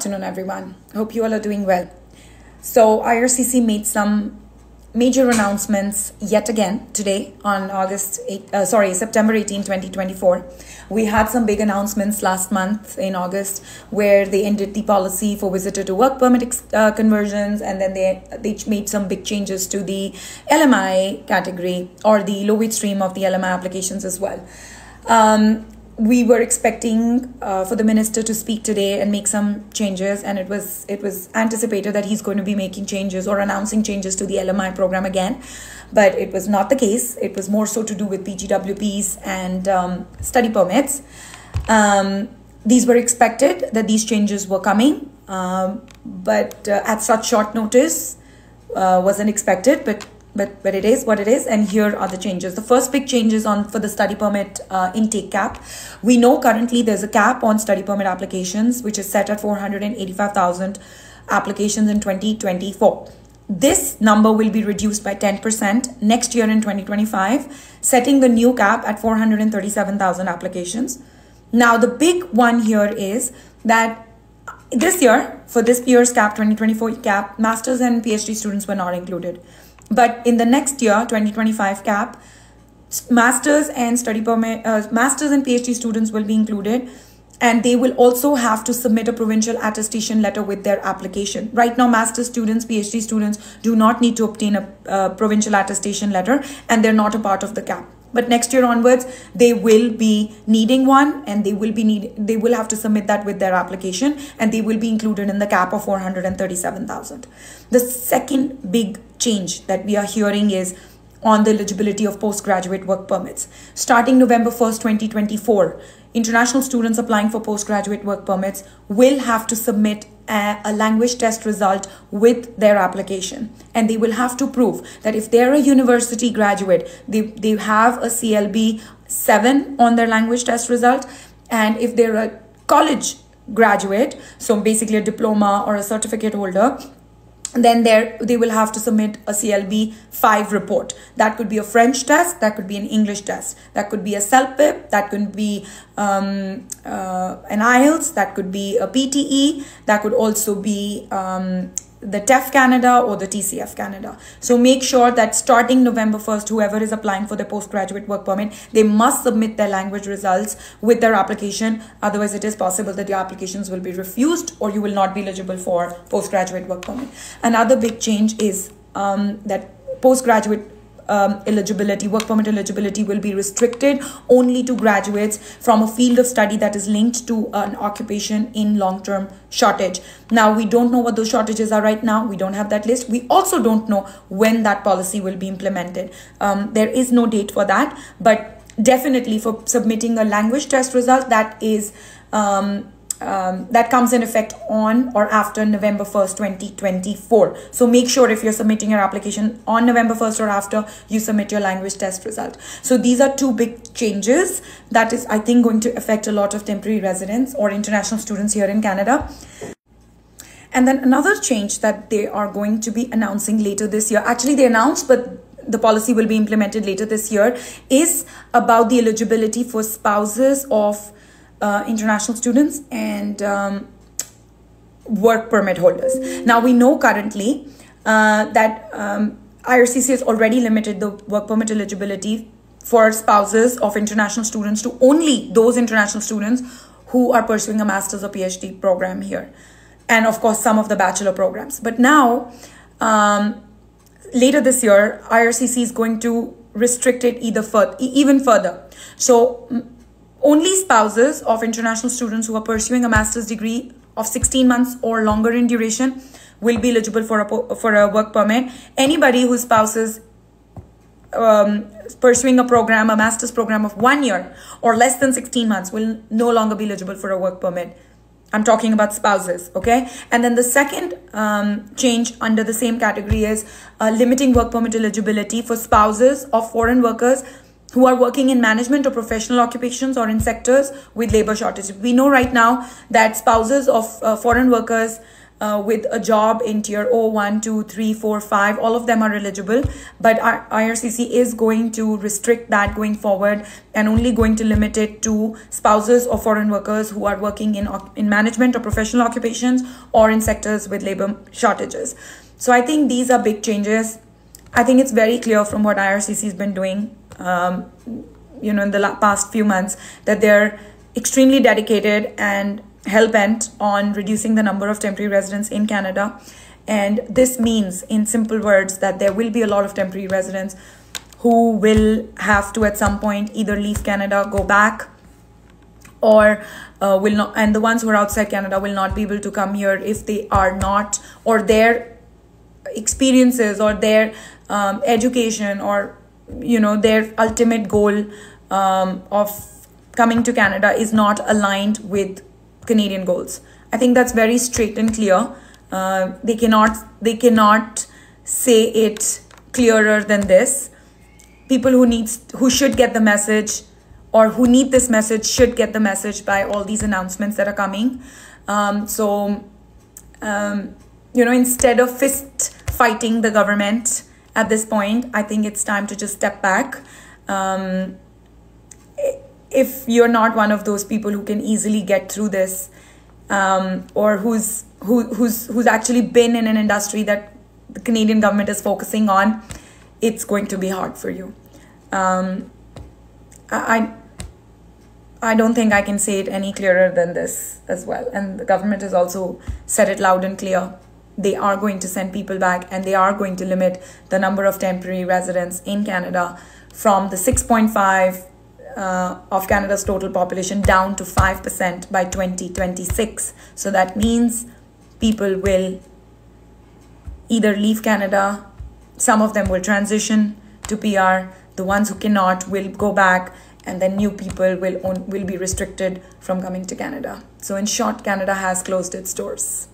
afternoon, everyone. Hope you all are doing well. So, IRCC made some major announcements yet again today on August 8, uh, sorry, September 18, 2024. We had some big announcements last month in August where they ended the policy for visitor to work permit uh, conversions and then they, they made some big changes to the LMI category or the low wage stream of the LMI applications as well. Um, we were expecting uh, for the minister to speak today and make some changes and it was it was anticipated that he's going to be making changes or announcing changes to the LMI program again. But it was not the case. It was more so to do with PGWPs and um, study permits. Um, these were expected that these changes were coming um, but uh, at such short notice uh, wasn't expected but but but it is what it is and here are the changes. The first big changes on for the study permit uh, intake cap. We know currently there's a cap on study permit applications which is set at 485000 applications in 2024 this number will be reduced by 10% next year in 2025 setting the new cap at 437000 applications. Now the big one here is that this year for this year's cap 2024 cap masters and phd students were not included but in the next year, 2025 cap, masters and study permit, uh, masters and PhD students will be included and they will also have to submit a provincial attestation letter with their application. Right now, master students, PhD students do not need to obtain a, a provincial attestation letter and they're not a part of the cap but next year onwards they will be needing one and they will be need they will have to submit that with their application and they will be included in the cap of 437000 the second big change that we are hearing is on the eligibility of postgraduate work permits. Starting november 1st 2024 international students applying for postgraduate work permits will have to submit a, a, language test result with their application. And they will have to prove that if they're a university graduate they, they have a clb 7 on their language test result. And if they're a college graduate so basically a diploma or a certificate holder then there they will have to submit a CLB 5 report. That could be a French test, that could be an English test, that could be a CELPIP, that could be um, uh, an IELTS, that could be a PTE, that could also be um, the TEF Canada or the TCF Canada. So make sure that starting November 1st, whoever is applying for the postgraduate work permit, they must submit their language results with their application. Otherwise, it is possible that your applications will be refused or you will not be eligible for postgraduate work permit. Another big change is um, that postgraduate um, eligibility, work permit eligibility will be restricted only to graduates from a field of study that is linked to an occupation in long-term shortage. Now, we don't know what those shortages are right now. We don't have that list. We also don't know when that policy will be implemented. Um, there is no date for that, but definitely for submitting a language test result that is um, um, that comes in effect on or after November 1st, 2024. So make sure if you're submitting your application on November 1st or after, you submit your language test result. So these are two big changes that is, I think, going to affect a lot of temporary residents or international students here in Canada. And then another change that they are going to be announcing later this year, actually they announced, but the policy will be implemented later this year, is about the eligibility for spouses of uh, international students and um, work permit holders. Now we know currently uh, that um, IRCC has already limited the work permit eligibility for spouses of international students to only those international students who are pursuing a master's or PhD program here. And of course, some of the bachelor programs. But now, um, later this year, IRCC is going to restrict it either further, even further. So only spouses of international students who are pursuing a master's degree of 16 months or longer in duration will be eligible for a, for a work permit. Anybody whose spouses um, pursuing a program, a master's program of one year or less than 16 months will no longer be eligible for a work permit. I'm talking about spouses, okay? And then the second um, change under the same category is uh, limiting work permit eligibility for spouses of foreign workers who are working in management or professional occupations or in sectors with labor shortage. We know right now that spouses of uh, foreign workers uh, with a job in tier 0, 1, 2, 3, 4, 5, all of them are eligible. But our IRCC is going to restrict that going forward and only going to limit it to spouses of foreign workers who are working in, in management or professional occupations or in sectors with labor shortages. So I think these are big changes. I think it's very clear from what IRCC has been doing, um, you know, in the past few months that they're extremely dedicated and hell bent on reducing the number of temporary residents in Canada. And this means, in simple words, that there will be a lot of temporary residents who will have to, at some point, either leave Canada, go back, or uh, will not, and the ones who are outside Canada will not be able to come here if they are not, or their experiences or their um, education or you know their ultimate goal um, of coming to Canada is not aligned with Canadian goals. I think that's very straight and clear. Uh, they cannot they cannot say it clearer than this. People who needs who should get the message or who need this message should get the message by all these announcements that are coming. Um, so, um, you know, instead of fist fighting the government at this point, I think it's time to just step back. Um, if you're not one of those people who can easily get through this um, or who's who, who's who's actually been in an industry that the Canadian government is focusing on, it's going to be hard for you. Um, I I don't think I can say it any clearer than this as well. And the government has also said it loud and clear. They are going to send people back and they are going to limit the number of temporary residents in Canada from the 6.5 uh, of Canada's total population down to 5% by 2026. So that means people will either leave Canada, some of them will transition to PR, the ones who cannot will go back, and then new people will, own, will be restricted from coming to Canada. So, in short, Canada has closed its doors.